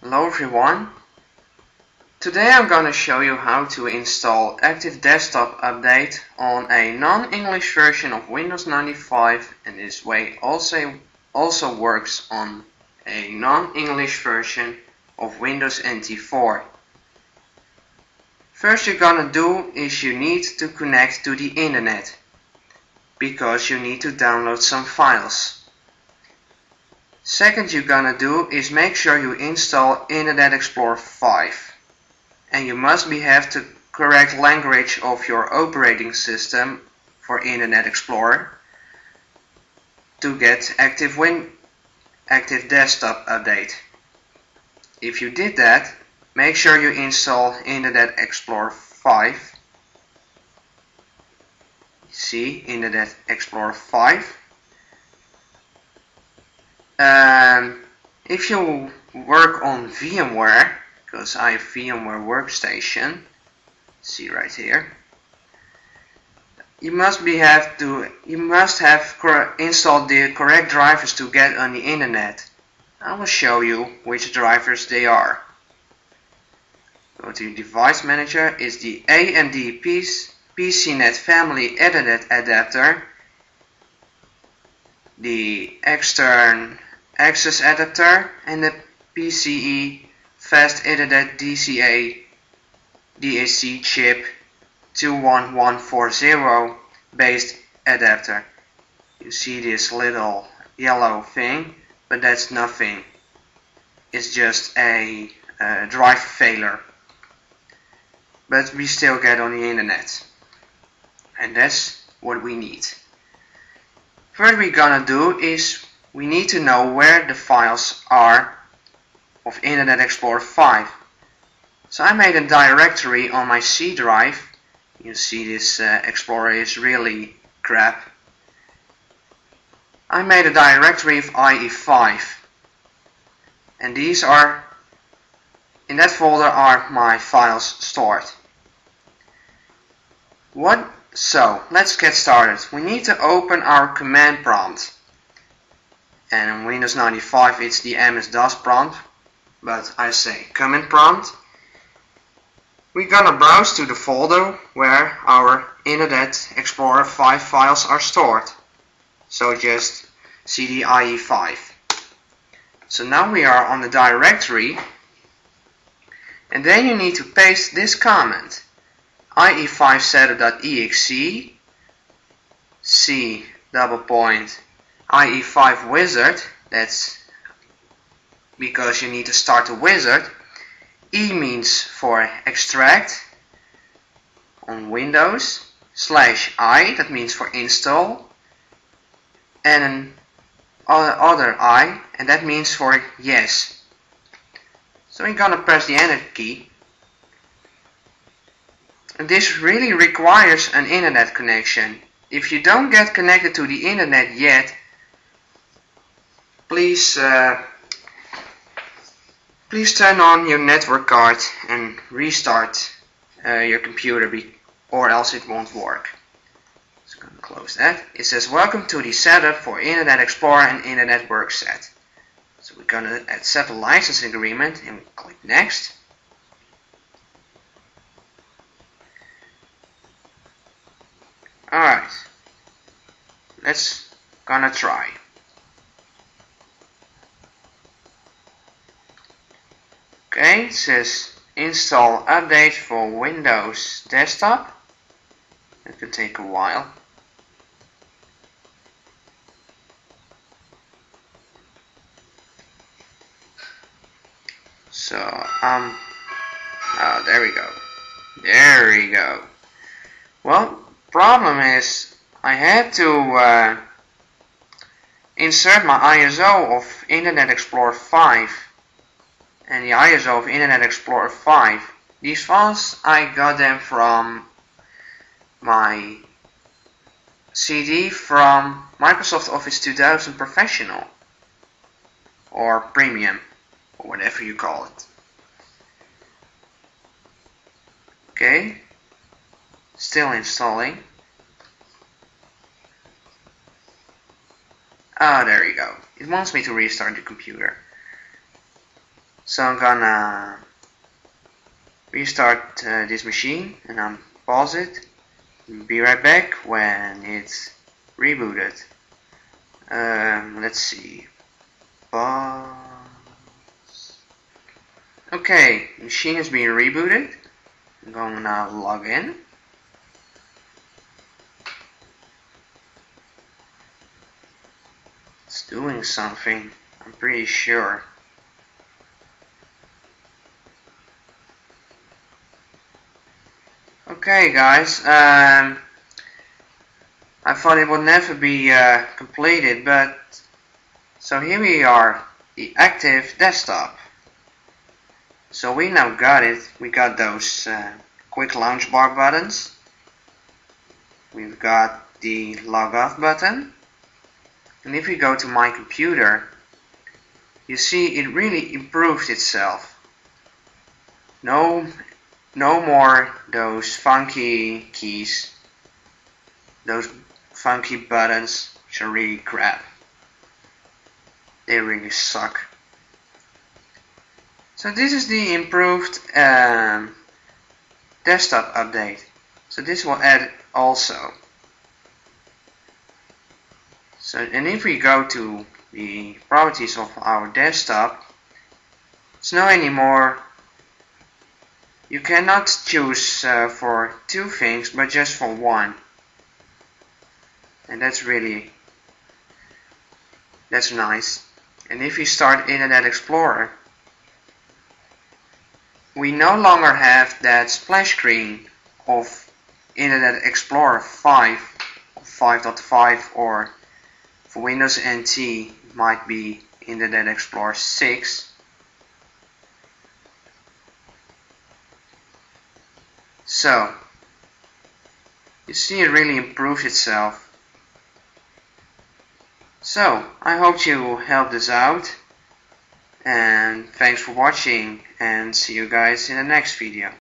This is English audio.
Hello everyone. Today I'm gonna show you how to install Active Desktop Update on a non-English version of Windows 95 and this way also, also works on a non-English version of Windows NT 4. First you're gonna do is you need to connect to the internet because you need to download some files. Second you're gonna do is make sure you install Internet Explorer 5 and you must be have the correct language of your operating system for Internet Explorer to get active win active desktop update. If you did that, make sure you install Internet Explorer 5. See Internet Explorer 5 um, if you work on VMware, because I have VMware Workstation, see right here, you must be have to you must have installed the correct drivers to get on the internet. I will show you which drivers they are. Go to Device Manager is the AMD PCNet Family Ethernet adapter, the extern access adapter and the PCIe Fast Ethernet DCA DAC chip 21140 based adapter. You see this little yellow thing, but that's nothing. It's just a, a drive failure. But we still get on the internet. And that's what we need. What we're gonna do is we need to know where the files are of Internet Explorer 5. So I made a directory on my C drive. You see this uh, Explorer is really crap. I made a directory of IE5 and these are in that folder are my files stored. What so let's get started. We need to open our command prompt and in Windows 95 it's the MS-DOS prompt. But I say command prompt. We're gonna browse to the folder where our Internet Explorer 5 files are stored. So just cd IE5 so now we are on the directory. And then you need to paste this comment. Ie5 setup.exe c double point IE5 wizard, that's because you need to start a wizard. E means for extract on Windows, slash I, that means for install, and an other I, and that means for yes. So we're gonna press the enter key. And this really requires an internet connection. If you don't get connected to the internet yet, please uh, please turn on your network card and restart uh, your computer or else it won't work. So I'm going to close that. It says welcome to the setup for Internet Explorer and Internet Workset. So we're going to accept a license agreement and click next. Alright, let's gonna try. Says install update for Windows desktop. It could take a while. So, um, oh, there we go. There we go. Well, problem is I had to uh, insert my ISO of Internet Explorer 5 and the ISO of Internet Explorer 5. These files, I got them from my CD from Microsoft Office 2000 Professional or Premium or whatever you call it. Okay, still installing. Ah, oh, there you go. It wants me to restart the computer. So I'm gonna restart uh, this machine and I'm pause it. Be right back when it's rebooted. Um, let's see. Pause. Okay, machine is being rebooted. I'm to log in. It's doing something, I'm pretty sure. Okay guys, um, I thought it would never be uh, completed, but so here we are, the active desktop. So we now got it, we got those uh, quick launch bar buttons, we've got the log off button, and if we go to my computer, you see it really improved itself. No, no more those funky keys, those funky buttons which are really crap. They really suck. So this is the improved um, desktop update. So this will add also. So, and if we go to the properties of our desktop, it's no anymore. You cannot choose uh, for two things, but just for one. And that's really, that's nice. And if you start Internet Explorer, we no longer have that splash screen of Internet Explorer 5, 5.5 or for Windows NT might be Internet Explorer 6. So, you see it really improved itself. So, I hope you helped us out and thanks for watching and see you guys in the next video.